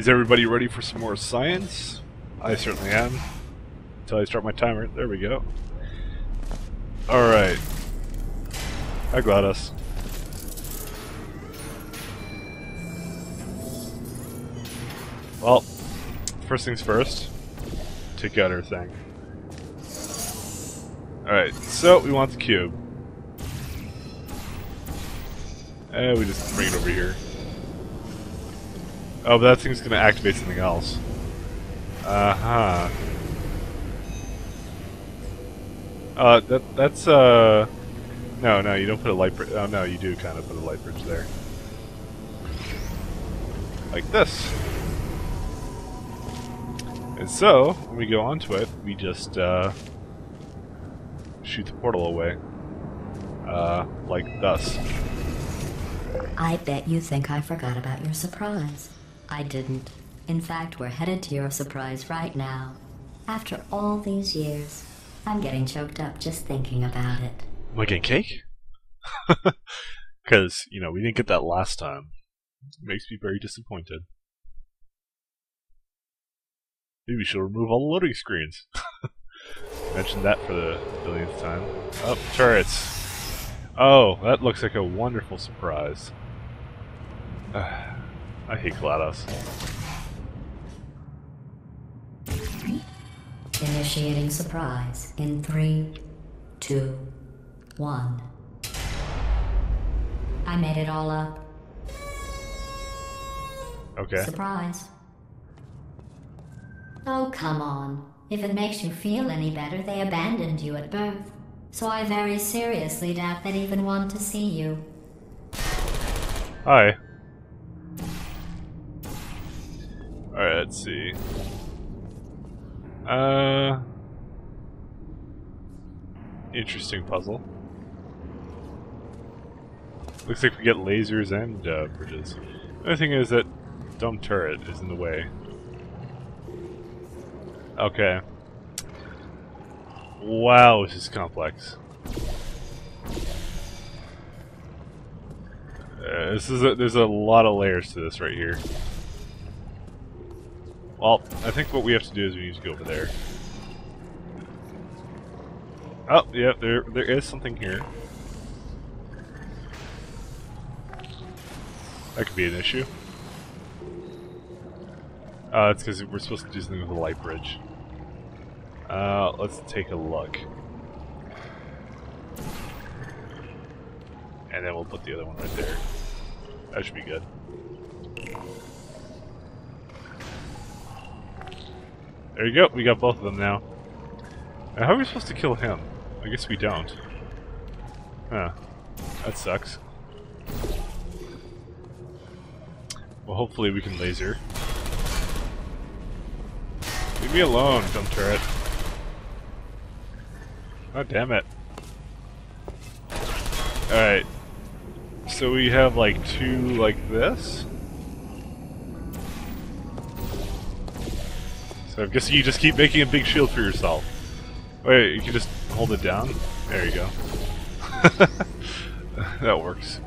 Is everybody ready for some more science? I certainly am. Until I start my timer. There we go. Alright. Hi, GLaDOS. Well, first things first. Take out our thing. Alright, so we want the cube. And we just bring it over here. Oh, but that thing's gonna activate something else. Uh-huh. Uh, that, that's, uh... No, no, you don't put a light bridge. Oh, no, you do kind of put a light bridge there. Like this. And so, when we go onto it, we just, uh... Shoot the portal away. Uh, like thus. I bet you think I forgot about your surprise. I didn't. In fact, we're headed to your surprise right now. After all these years, I'm getting choked up just thinking about it. Am I getting cake? Because, you know, we didn't get that last time. It makes me very disappointed. Maybe we should remove all the loading screens. Mentioned that for the billionth time. Oh, turrets. Oh, that looks like a wonderful surprise. I hate GLaDOS. Initiating surprise in three, two, one. I made it all up. Okay. Surprise. Oh, come on. If it makes you feel any better, they abandoned you at birth. So I very seriously doubt they'd even want to see you. Hi. Alright, let's see. Uh... Interesting puzzle. Looks like we get lasers and uh, bridges. The only thing is that dumb turret is in the way. Okay. Wow, this is complex. Uh, this is a, there's a lot of layers to this right here. Well, I think what we have to do is we need to go over there. Oh, yeah, there there is something here. That could be an issue. Uh, it's because we're supposed to do something with the light bridge. Uh, let's take a look. And then we'll put the other one right there. That should be good. There you go, we got both of them now. Now how are we supposed to kill him? I guess we don't. Huh. That sucks. Well, hopefully we can laser. Leave me alone, dumb turret. Oh, damn it. Alright. So we have like two like this? So I guess you just keep making a big shield for yourself. Wait, you can just hold it down? There you go. that works.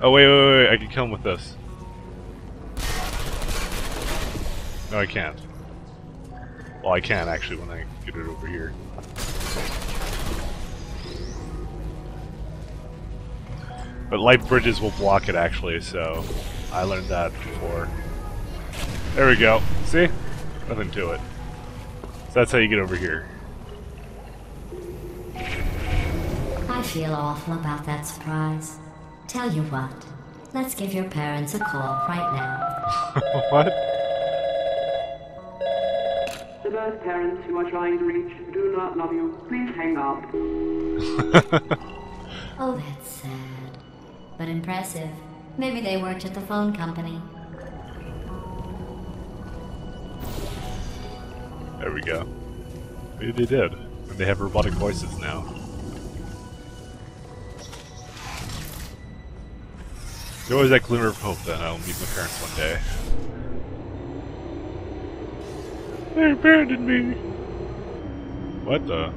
Oh wait, wait, wait, I can kill him with this. No, I can't. Well, I can actually when I get it over here. But light bridges will block it actually, so I learned that before. There we go. See? Nothing to it. So that's how you get over here. I feel awful about that surprise. Tell you what, let's give your parents a call right now. what? The birth parents you are trying to reach do not love you. Please hang up. oh, that's sad. But impressive. Maybe they worked at the phone company. There we go. Maybe they did. And they have robotic voices now. There's always that glimmer of hope that I'll meet my parents one day. They abandoned me! What the?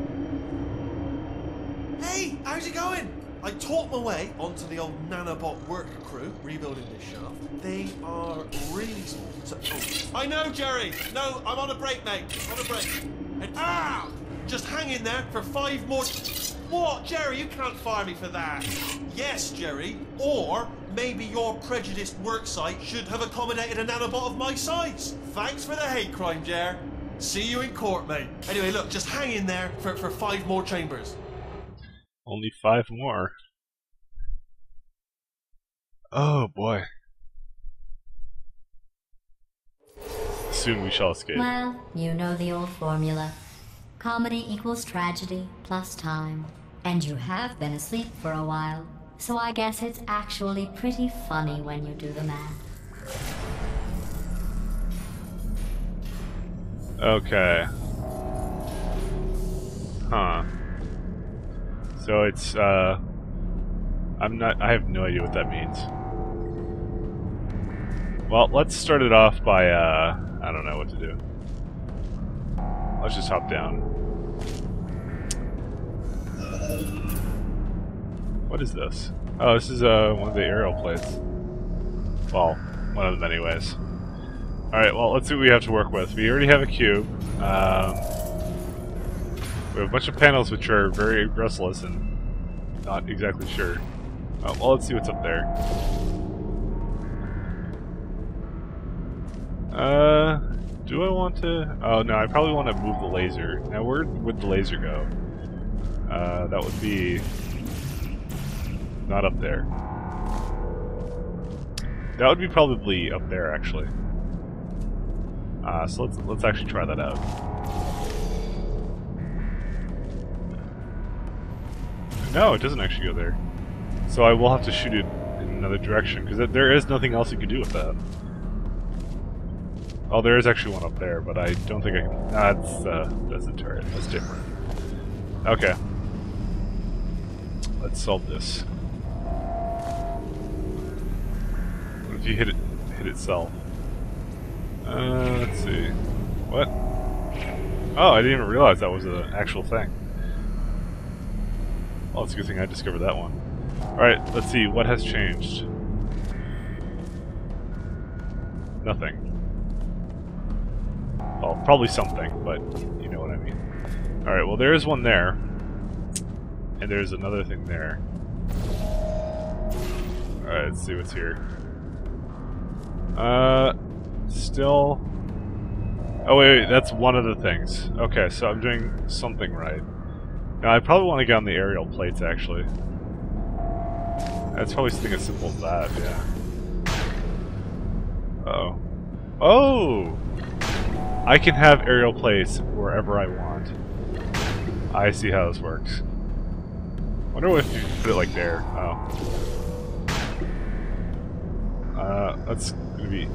Hey, how's it going? I taught my way onto the old nanobot work crew rebuilding this shaft. They are really small, so I know, Jerry. No, I'm on a break, mate. On a break. And ah, just hang in there for five more. What, Jerry? You can't fire me for that. Yes, Jerry. Or maybe your prejudiced worksite should have accommodated a nanobot of my size. Thanks for the hate crime, Jer. See you in court, mate. Anyway, look, just hang in there for, for five more chambers. Only five more. Oh boy. Soon we shall escape. Well, you know the old formula. Comedy equals tragedy plus time. And you have been asleep for a while, so I guess it's actually pretty funny when you do the math. Okay. Huh. So it's, uh... I'm not... I have no idea what that means. Well, let's start it off by, uh... I don't know what to do. Let's just hop down. What is this? Oh, this is, uh, one of the aerial plates. Well, one of them anyways. Alright, well, let's see what we have to work with. We already have a cube. Um, we have a bunch of panels which are very restless and not exactly sure. Oh, well, let's see what's up there. Uh, do I want to... Oh, no, I probably want to move the laser. Now, where would the laser go? Uh, that would be... Not up there. That would be probably up there, actually. Uh, so let's let's actually try that out. No, it doesn't actually go there. So I will have to shoot it in another direction because there is nothing else you can do with that. Oh, there is actually one up there, but I don't think I can. That's uh, that's a turret. That's different. Okay. Let's solve this. What if you hit it hit itself? Uh, let's see. What? Oh, I didn't even realize that was an actual thing. Well, it's a good thing I discovered that one. Alright, let's see. What has changed? Nothing. Well, probably something, but you know what I mean. Alright, well there is one there. And there's another thing there. Alright, let's see what's here. Uh, still... Oh wait, wait, that's one of the things. Okay, so I'm doing something right. I probably want to get on the aerial plates, actually. That's probably something as simple as that, yeah. Uh oh Oh! I can have aerial plates wherever I want. I see how this works. wonder if you put it like there. Oh. Uh, that's gonna be...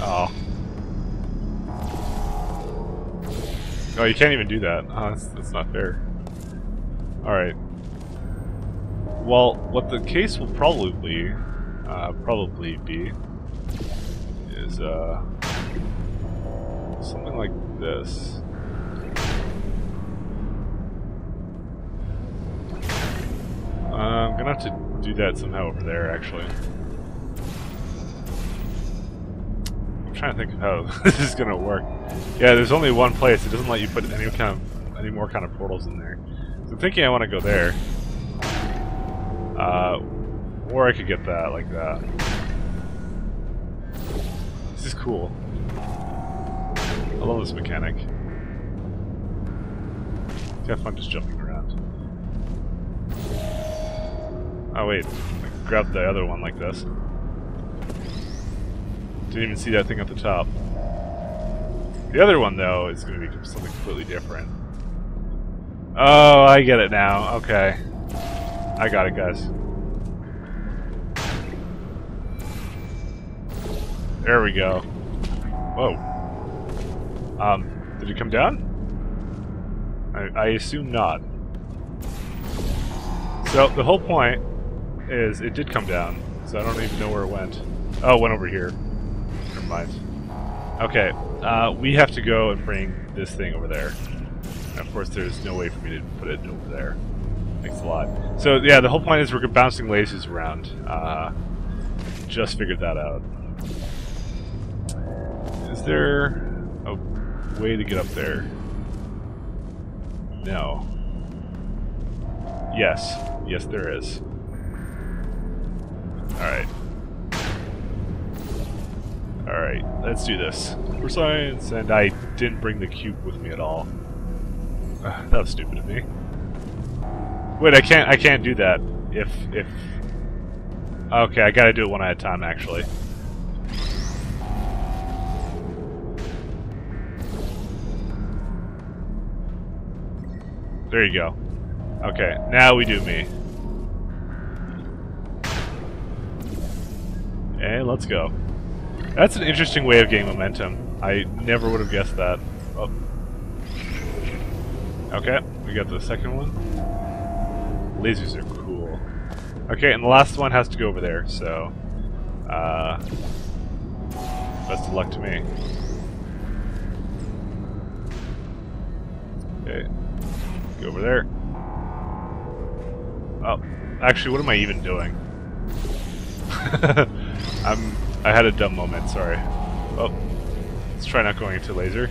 Oh. Oh, you can't even do that. Oh, that's, that's not fair. Alright. Well, what the case will probably, uh, probably be is, uh, something like this. Uh, I'm gonna have to do that somehow over there, actually. I'm trying to think of how this is gonna work. Yeah, there's only one place. It doesn't let you put any kind of any more kind of portals in there. I'm thinking I want to go there. Uh, or I could get that like that. This is cool. I love this mechanic. Have fun just jumping around. Oh wait, grab the other one like this. Didn't even see that thing at the top. The other one, though, is going to be something completely different. Oh, I get it now. Okay. I got it, guys. There we go. Whoa. Um, did it come down? I, I assume not. So, the whole point is it did come down, so I don't even know where it went. Oh, it went over here Never mind. Okay, uh, we have to go and bring this thing over there. And of course, there's no way for me to put it over there. Thanks a lot. So yeah, the whole point is we're bouncing lasers around. Uh, just figured that out. Is there a way to get up there? No. Yes. Yes, there is. Alright. Alright, let's do this. For science, and I didn't bring the cube with me at all. That was stupid of me. Wait, I can't I can't do that if if Okay, I gotta do it one at a time actually. There you go. Okay, now we do me. And let's go. That's an interesting way of getting momentum. I never would have guessed that. Oh. Okay, we got the second one. Lasers are cool. Okay, and the last one has to go over there, so... Uh, best of luck to me. Okay, go over there. Oh, actually, what am I even doing? I'm. I had a dumb moment. Sorry. Oh, let's try not going into laser.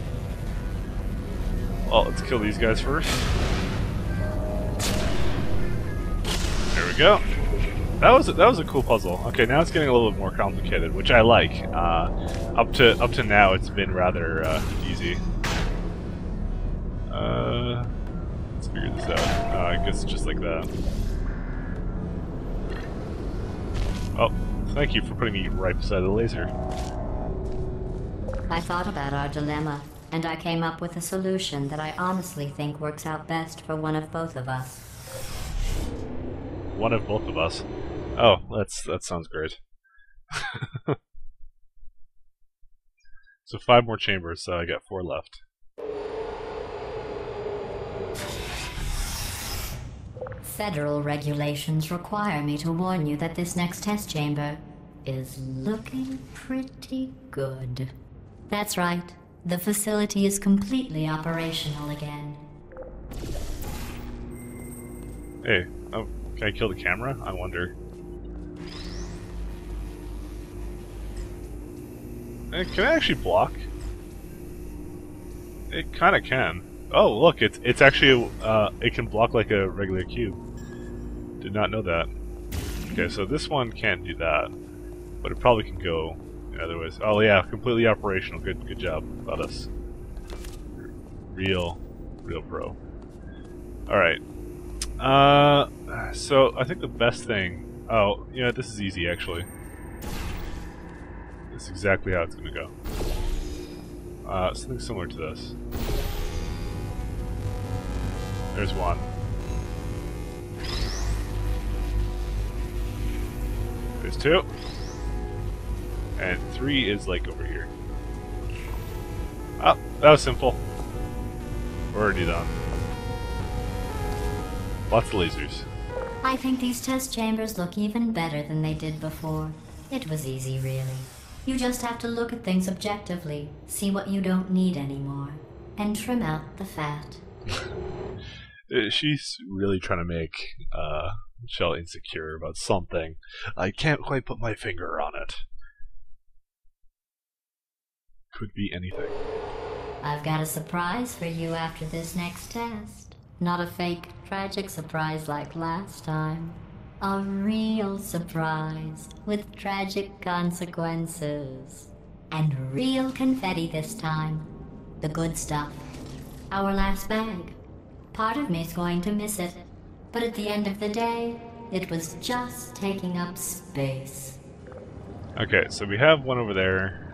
Well, let's kill these guys first. There we go. That was a, that was a cool puzzle. Okay, now it's getting a little bit more complicated, which I like. Uh, up to up to now, it's been rather uh, easy. Uh, let's figure this out. Uh, I guess just like that. Oh, thank you for putting me right beside the laser. I thought about our dilemma, and I came up with a solution that I honestly think works out best for one of both of us. One of both of us. Oh, that's that sounds great. so five more chambers, so I got four left. Federal regulations require me to warn you that this next test chamber is looking pretty good. That's right. The facility is completely operational again. Hey, oh, can I kill the camera? I wonder. Eh, can I actually block? It kind of can. Oh, look, it's it's actually uh, it can block like a regular cube. Did not know that. Okay, so this one can't do that, but it probably can go in other ways. Oh yeah, completely operational. Good, good job about us. Real, real pro. All right. Uh, so I think the best thing. Oh, yeah, this is easy actually. This is exactly how it's gonna go. Uh, something similar to this. There's one. There's two. And three is like over here. Oh, that was simple. We're already done. Lots of lasers. I think these test chambers look even better than they did before. It was easy, really. You just have to look at things objectively, see what you don't need anymore, and trim out the fat. Uh, She's really trying to make uh, Michelle insecure about something. I can't quite put my finger on it. Could be anything. I've got a surprise for you after this next test. Not a fake, tragic surprise like last time. A real surprise with tragic consequences. And real confetti this time. The good stuff. Our last bag. Part of me's going to miss it. But at the end of the day, it was just taking up space. Okay, so we have one over there.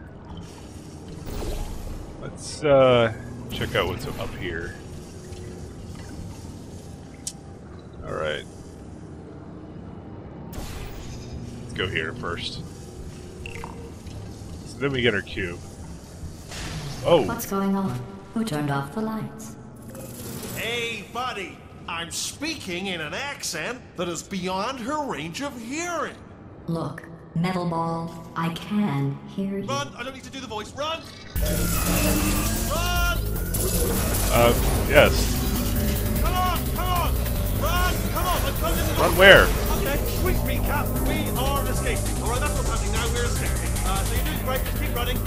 Let's uh, check out what's up here. Alright. Let's go here first. So then we get our cube. Oh! What's going on? Who turned off the lights? Hey, buddy, I'm speaking in an accent that is beyond her range of hearing. Look, Metal Ball, I can hear you. Run! I don't need to do the voice. Run! Run! Uh, yes. Come on! Come on! Run! Come on! I'm coming in the Run where? Okay, quick recap. We are escaping. Alright, that's what's happening now. We're escaping. Uh, so you're doing great. Just keep running.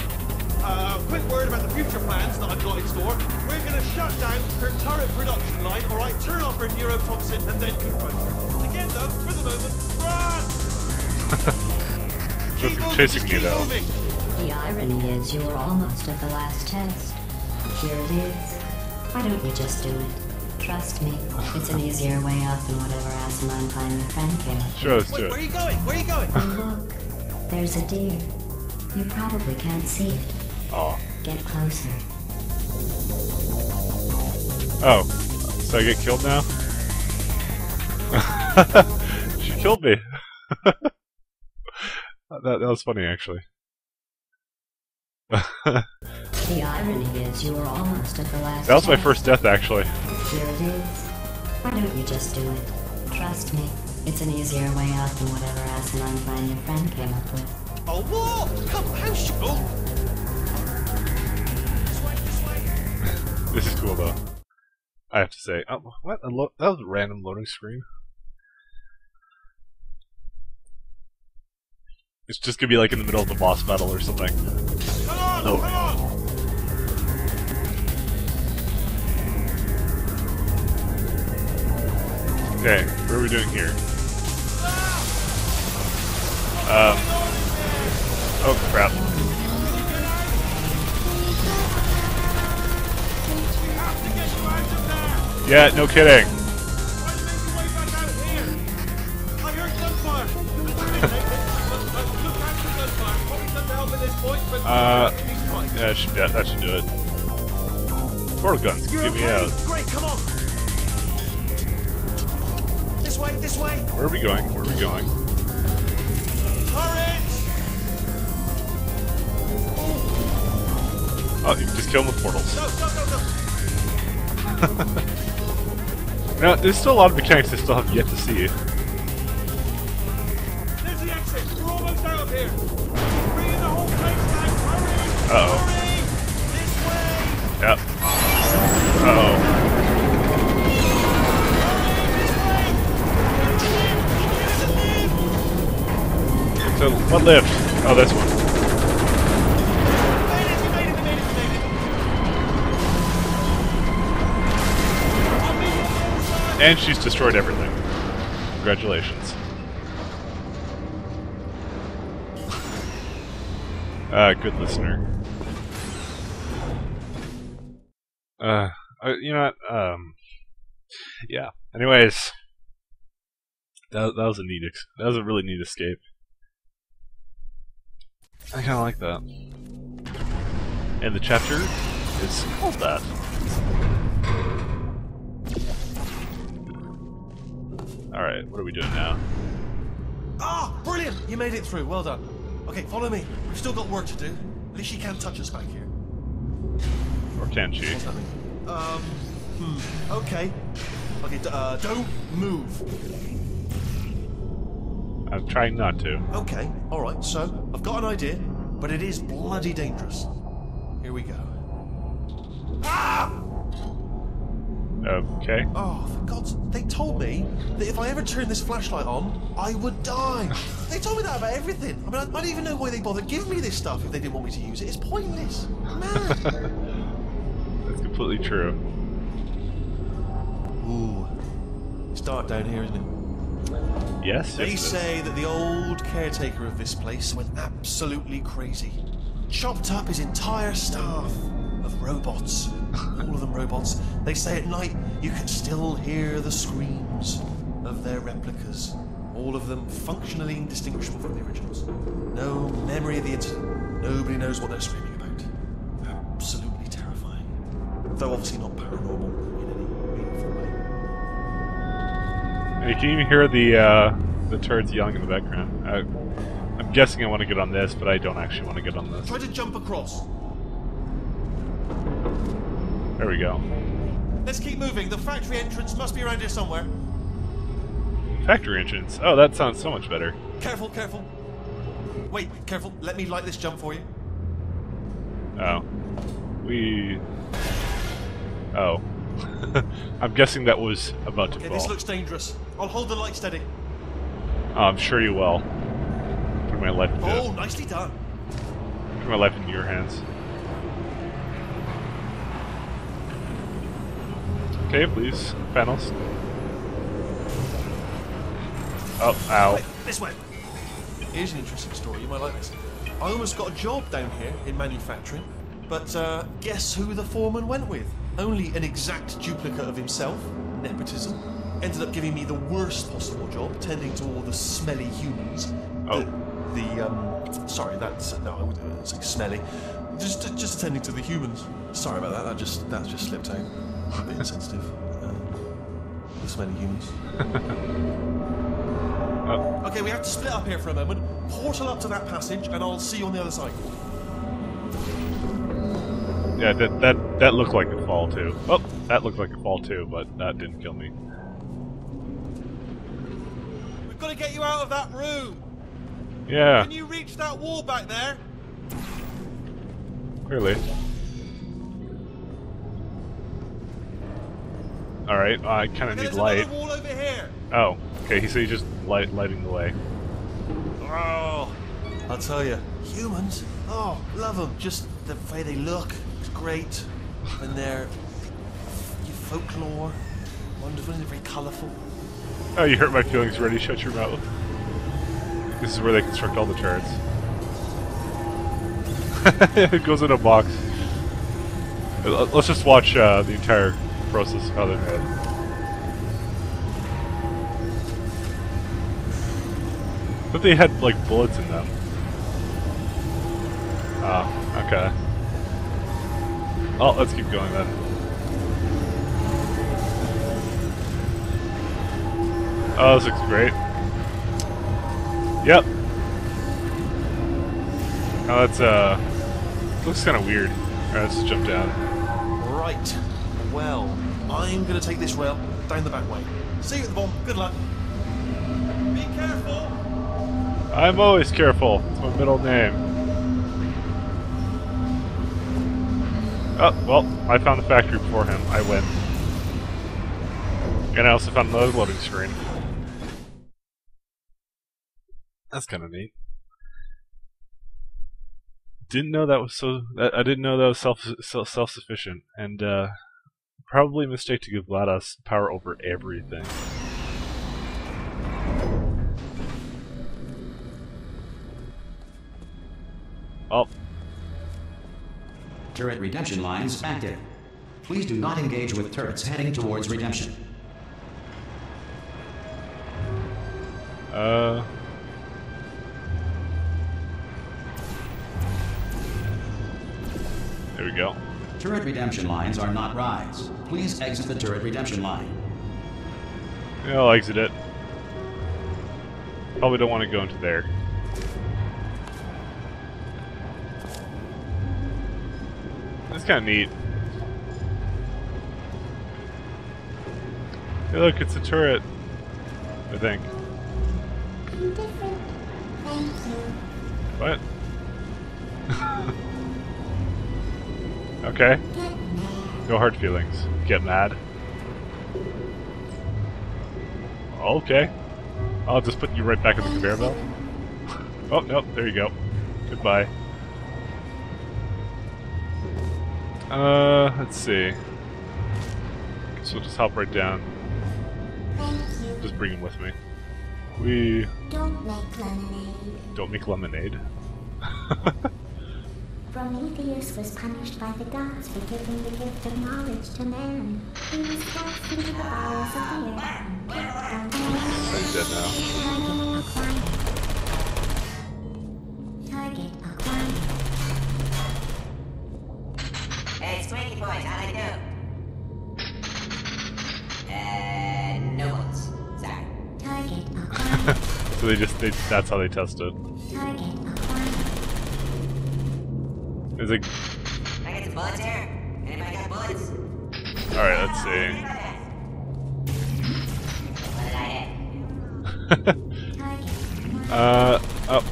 Uh, quick word about the future plans that I've got in store, we're going to shut down her turret production line, all right? Turn off her neurotoxin and then confront her. Again, though, for the moment, run! keep moving, chasing just me, keep though. moving. The irony is you were almost at the last test. Here it is. Why don't you just do it? Trust me, it's an easier way out than whatever asinine time your friend came up with. Sure, let's Wait, do where are you going? Where are you going? And look, there's a deer. You probably can't see it. Oh. Get closer. Oh. So I get killed now? she killed me. that, that was funny, actually. that The irony is you were almost at the last That was my first death, actually. Here it is. Why don't you just do it? Trust me, it's an easier way out than whatever asinine plan your friend came up with. Oh, what? Come on, how sh- Oh! This way, this way. This is cool, though. I have to say. Oh, what? A lo- that was a random loading screen. It's just gonna be like in the middle of the boss battle or something. Come on, Oh. come on! Okay, what are we doing here? Um. Oh crap. We have to get you out of there! Yeah, no kidding. Uh. Yeah, that should, that, that should do it. Portal guns, You're get me okay? out. Great, come on! This way, this way! Where are we going? Where are we going? Turret! Oh, you can just kill them with portals. No, no, no, no! Now, there's still a lot of mechanics I still have yet to see. It, we made it! I'll meet you on the other side! And she's destroyed everything. Congratulations. Uh, good listener. Uh, uh, you know what? Um, yeah. Anyways, that that was a neat. That was a really neat escape. I kind of like that. And the chapter is called that. All right, what are we doing now? Ah, brilliant! You made it through. Well done. Okay, follow me. We've still got work to do. At least she can't touch us back here. Or can she? Um, hmm. Okay. Okay, d- uh, don't move. I'm trying not to. Okay, alright, so I've got an idea, but it is bloody dangerous. Here we go. Ah! Okay. Oh, for God's They told me that if I ever turned this flashlight on, I would die. they told me that about everything. I mean, I, I don't even know why they bothered giving me this stuff if they didn't want me to use it. It's pointless. Man. That's completely true. Ooh. It's dark down here, isn't it? Yes. They yes, say that the old caretaker of this place went absolutely crazy. Chopped up his entire staff of robots. All of them robots. They say at night you can still hear the screams of their replicas. All of them functionally indistinguishable from the originals. No memory of the incident. Nobody knows what they're screaming about. Absolutely terrifying. Though obviously not paranormal in any meaningful way. And you can even hear the uh, the turrets yelling in the background. Uh, I'm guessing I want to get on this, but I don't actually want to get on this. Try to jump across. There we go. Let's keep moving. The factory entrance must be around here somewhere. Factory entrance. Oh, that sounds so much better. Careful, careful. Wait, careful. Let me light this jump for you. Oh. We. Oh. I'm guessing that was about to Okay, fall. this looks dangerous. I'll hold the light steady. Oh, I'm sure you will. Put my life into Oh, nicely done. put my life into your hands. Save, please. Panels. Oh, ow. Wait, this way. Here's an interesting story. You might like this. I almost got a job down here in manufacturing, but uh, guess who the foreman went with? Only an exact duplicate of himself. Nepotism. Ended up giving me the worst possible job, tending to all the smelly humans. Oh. The, the um, sorry, that's no, I would uh, say smelly. Just, just attending to the humans. Sorry about that. That just, that just slipped out. A bit insensitive. Um, the smelly humans. Oh, Okay, we have to split up here for a moment. Portal up to that passage, and I'll see you on the other side. yeah, that, that, that looked like a fall too. Oh, that looked like a fall too, but that didn't kill me. We've got to get you out of that room. Yeah, Can you reach that wall back there? clearly. Alright, I kind of need light. wall over here. Oh, okay, he said he's just light, lighting the way. Oh, I'll tell you, humans. Oh, love them. Just the way they look. It's great. And their your folklore, wonderful and very colourful. Oh, you hurt my feelings Ready? shut your mouth. This is where they construct all the turrets. it goes in a box. Let's just watch uh, the entire process of how they're made. But they had like bullets in them. Oh, okay. Oh, let's keep going then. Oh, this looks great. Yep. Oh, that's uh, looks kind of weird. Alright, let's jump down. Right. Well, I'm going to take this rail down the back way. See you at the bomb. Good luck. Be careful. I'm always careful. It's my middle name. Oh, well, I found the factory before him. I win. And I also found another loading screen. That's kind of neat. Didn't know that was so. I didn't know that was self self sufficient, and uh, probably a mistake to give GLaDOS power over everything. Oh, Turret redemption lines active. Please do not engage with turrets heading towards redemption. Uh. There we go. Turret redemption lines are not rides. Please exit the turret redemption line. Yeah, I'll exit it. Probably don't want to go into there. That's kind of neat. Hey, look, it's a turret. I think. Different. Thank you. What? okay. No hard feelings. Get mad. Okay. I'll just put you right back in the conveyor belt. Oh, no, there you go. Goodbye. Uh, let's see. So we'll just hop right down. Just bring him with me. We Don't make lemonade. don't make lemonade. Prometheus was punished by the gods for giving the gift of knowledge to man. He was cast into the bowels of the earth and kept on He's dead now. Target acquired. Target acquired. Hey, Squeaky Boys, how'd I do? Uh, no votes. Sorry. Target acquired. So they just they that's how they test it. Target like Can I get some bullets here? Anybody got bullets? alright, let's see. I hit? Target acquired. Uh oh.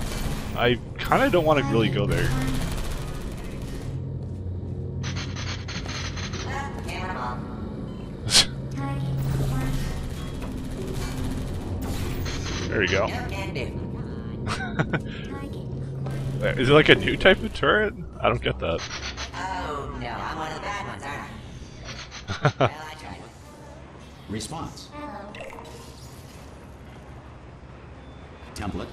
I kinda don't want to really go there. Can't run them all. Target acquired. there you go. No can do. Target Is it like a new type of turret? I don't get that. Oh, no, I'm one of the bad ones, aren't I? well, I tried. Response. Template.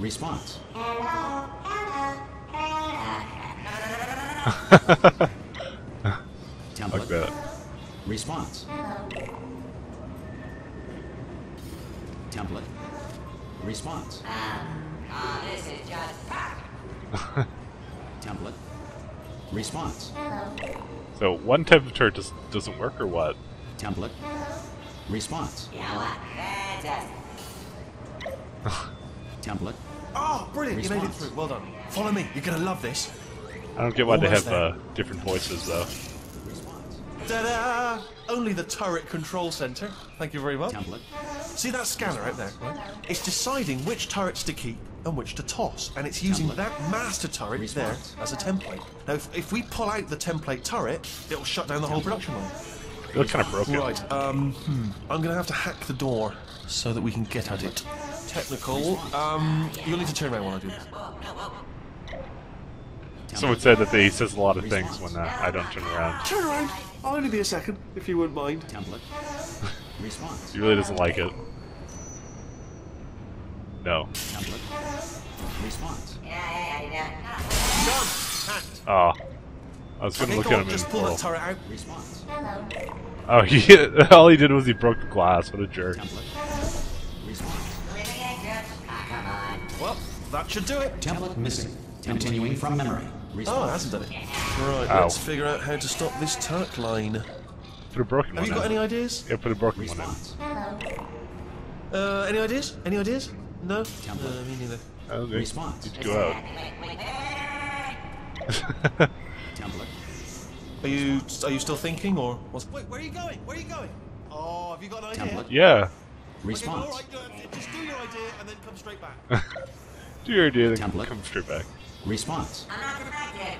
Response. Template. Like that. Response. Template. Response. Um, Oh, this is just Template. Response. So one type of turret just doesn't work, or what? Template. Response. You know what? Fantastic. Template. Oh, brilliant! You made it through. Well done. Follow me. You're gonna love this. I don't get why they have uh, different voices though. Ta-da! Only the turret control center. Thank you very much. Template. See that scanner out there? Right? It's deciding which turrets to keep and which to toss, and it's using Template. that master turret Response. there as a template. Now, if, if we pull out the template turret, it'll shut down the whole production line. They look kind of broken. Right. Um. Hmm. I'm gonna have to hack the door so that we can get at it. Technical. Um. You'll need to turn around while I do this. Someone said that they, he says a lot of things when uh, I don't turn around. Turn around. I'll only be a second, if you wouldn't mind. Template. Response. He really doesn't like it. No. Template. Response. Yeah, yeah, yeah, yeah. Oh. I was gonna Okay, look at him Just in pull plural. that turret out. Response. Oh, he all he did was he broke the glass. What a jerk. Template. Response. Ah, come on. Well, that should do it. Template missing. Continuing from memory. Oh, it hasn't done it. Right, Ow. let's figure out how to stop this turret line. Put a broken Have one you got in. any ideas? Yeah, put a broken one in. Response. Uh, any ideas? Any ideas? No? Template. Uh, me neither. Oh, they Response. need to go out. Template. Are you are you still thinking, or what's... Wait, where are you going? Where are you going? Oh, have you got an idea? Template. yeah. Okay, all Response. right, go- just do your idea and then come straight back. Do your idea, then Template. come straight back. Response. I'm not connected.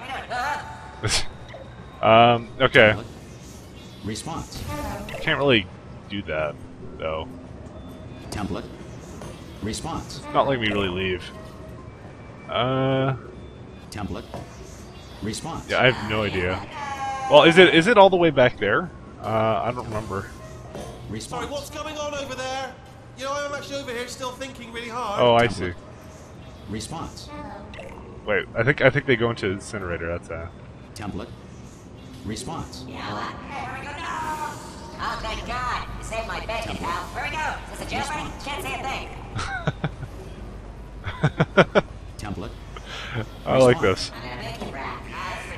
What are we doing? um, okay. Template. Response. Can't really do that, though. Template. Response. Not letting me really leave. Uh, Template. Response. yeah, I have no idea. Well, is it is it all the way back there? Uh, I don't remember. Response. Sorry, what's going on over there? You know, I'm actually over here still thinking really hard. Oh, I see. Response. Wait, I think I think they go into incinerator. That's uh. Template. Response. You Oh, thank God! You saved my bacon, pal. Where we go? Is this a jailbreak? Can't say a thing. Template. I like this. I'm in a bacon wrap. This is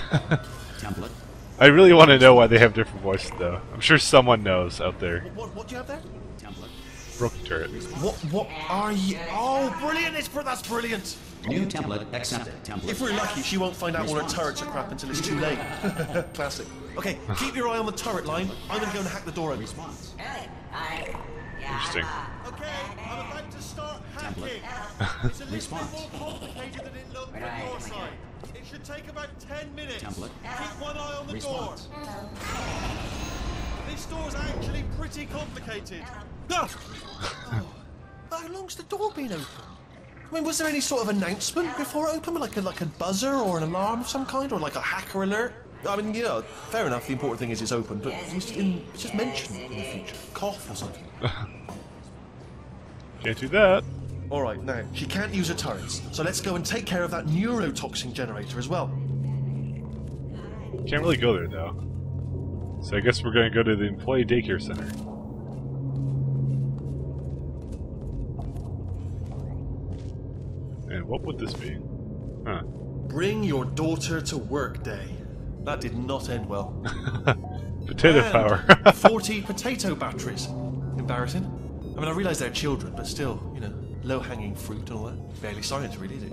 ridiculous. Template. I really want to know why they have different voices, though. I'm sure someone knows out there. What, what do you have there? Template. Broken turret. What what are you? Oh, brilliant! It's that's brilliant. New template accepted. Template. If we're lucky, she won't find out all her turrets are crap until it's too late. Classic. Okay, keep your eye on the turret line. I'm gonna go and hack the door open. Response. Really? Alright. Yeah. Interesting. Okay, I'm about to start hacking. Template. It's a little Response. bit more complicated than it looked from your side. It should take about 10 minutes. Template. Keep one eye on the Response. door. This door's actually pretty complicated. Ah! Oh, How long's the door been open? I mean, was there any sort of announcement before it opened, like a like a buzzer or an alarm of some kind, or like a hacker alert? I mean, you know, fair enough. The important thing is it's open, but it's, in, it's just mentioned in the future, cough or something. Can't do that. All right, now she can't use her turrets, so let's go and take care of that neurotoxin generator as well. Can't really go there though. So I guess we're gonna go to the employee daycare center. And what would this be? Huh. Bring your daughter to work day. That did not end well. Potato And power. 40 potato batteries. Embarrassing. I mean, I realise they're children, but still, you know, low hanging fruit and all that. Barely science, really, is it?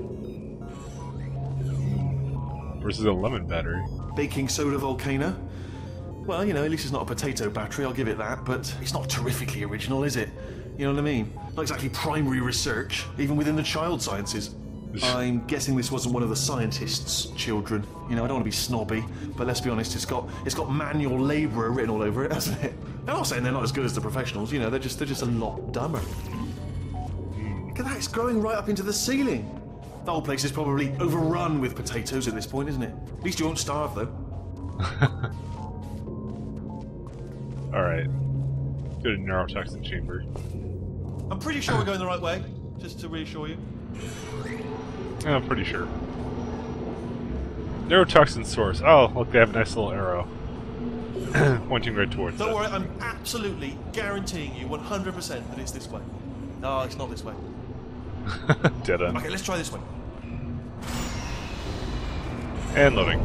Versus a lemon battery. Baking soda volcano. Well, you know, at least it's not a potato battery, I'll give it that, but it's not terrifically original, is it? You know what I mean? Not exactly primary research, even within the child sciences. I'm guessing this wasn't one of the scientists' children. You know, I don't want to be snobby, but let's be honest, it's got it's got manual labourer written all over it, hasn't it? I'm not saying they're not as good as the professionals, you know, they're just they're just a lot dumber. Look at that, it's growing right up into the ceiling. The whole place is probably overrun with potatoes at this point, isn't it? At least you won't starve, though. Alright. Go to neurotoxin chamber. I'm pretty sure we're going the right way, just to reassure you. Yeah, I'm pretty sure. Neurotoxin source. Oh, look, they have a nice little arrow. Pointing right towards Don't it. worry, I'm absolutely guaranteeing you 100% that it's this way. No, it's not this way. Dead end. Okay, let's try this way. And loading.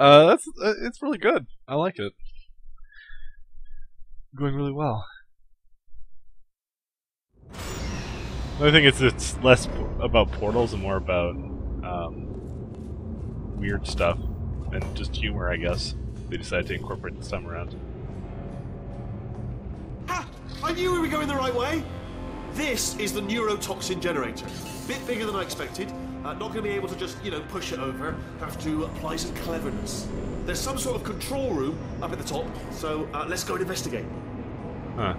Uh, that's uh, it's really good. I like it. Going really well. I think it's it's less about portals and more about um, weird stuff and just humor, I guess. They decided to incorporate this time around. Ha! I knew we were going the right way! This is the neurotoxin generator. Bit bigger than I expected. Uh, not going to be able to just, you know, push it over. Have to apply some cleverness. There's some sort of control room up at the top, so uh, let's go and investigate. Huh.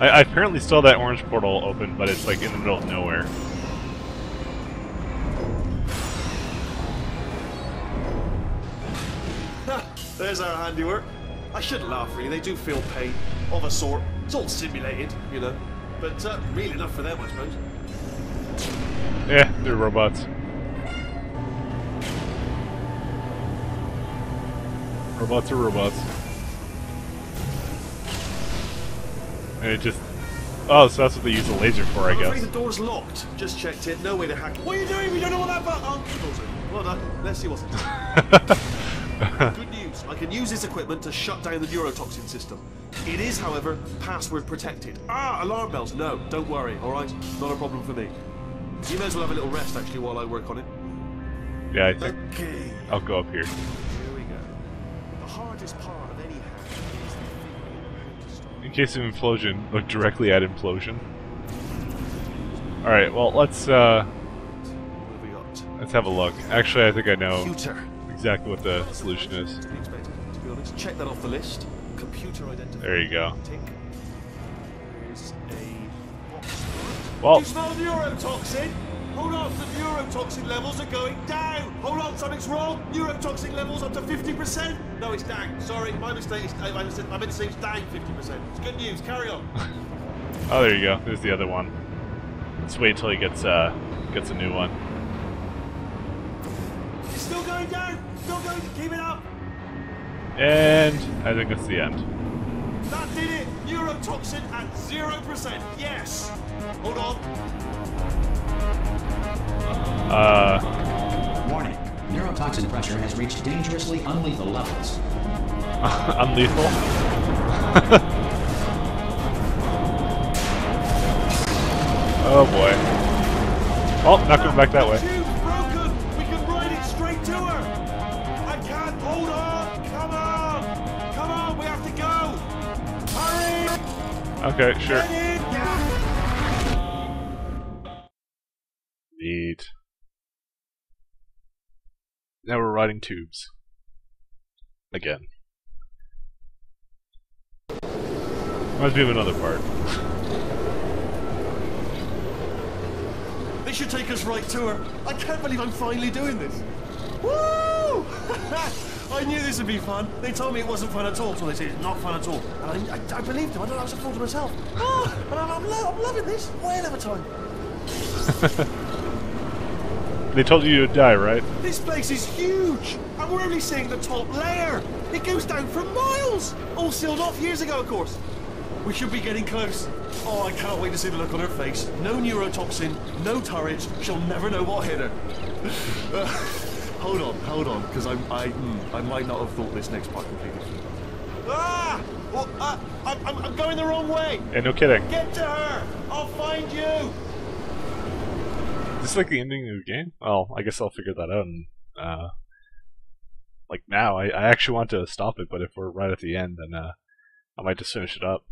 I, I apparently saw that orange portal open, but it's like in the middle of nowhere. There's our handiwork. I shouldn't laugh, really. They do feel pain, of a sort. It's all simulated, you know. But uh, real enough for them, I suppose. Yeah, they're robots. Robots are robots. And it just... Oh, so that's what they use the laser for, I I'm guess. the door's locked. Just checked it. No way to hack it. What are you doing? We don't know what that button. Oh. Well done. Let's see what's inside. Good news. I can use this equipment to shut down the neurotoxin system. It is, however, password protected. Ah, alarm bells. No, don't worry. All right, not a problem for me. You may as well have a little rest actually while I work on it. yeah, I think Okay. I'll go up here. Here we go. The hardest part of any hack is the figuring out how to start. In case of implosion, look directly at implosion. Alright, well, let's, uh, What have we got? let's have a look. Actually, I think I know Computer. exactly what the solution is. To be expected, Well, You smell neurotoxin? Hold on, the neurotoxin levels are going down. Hold on, something's wrong. Neurotoxin levels up to 50%. No, it's down. Sorry, my mistake. It's, I, I, meant I meant to say it's down 50%. It's good news. Carry on. oh, there you go. There's the other one. Let's wait till he gets, uh, gets a new one. It's still going down. Still going. Keep it up. And I think that's the end. That did it. Neurotoxin at 0%. Yes. Hold on. Uh, Warning. Neurotoxin pressure has reached dangerously unlethal levels. unlethal? oh boy. Oh, not going back that way. We can ride it straight to her. I can't. Hold on. Come on. Come on. We have to go. Hurry. Okay, sure. Riding tubes. Again. Reminds me of another part. They should take us right to her. I can't believe I'm finally doing this. Woo! I knew this would be fun. They told me it wasn't fun at all, so they said it's not fun at all. And I, I, I believed them. I don't know, I was a fool to myself. Oh, and I'm, I'm, lo- I'm loving this. Of a time. They told you you'd die, right? This place is huge, and we're only seeing the top layer. It goes down for miles. All sealed off years ago, of course. We should be getting close. Oh, I can't wait to see the look on her face. No neurotoxin, no turret. She'll never know what hit her. Uh, hold on, hold on, because I, I, hmm, I might not have thought this next part completely. Ah! Well, uh, I'm, I'm, I'm going the wrong way. Yeah, no kidding. Get to her. I'll find you. Is this like the ending of the game? Well, I guess I'll figure that out. And, uh, like now, I, I actually want to stop it, but if we're right at the end, then uh, I might just finish it up.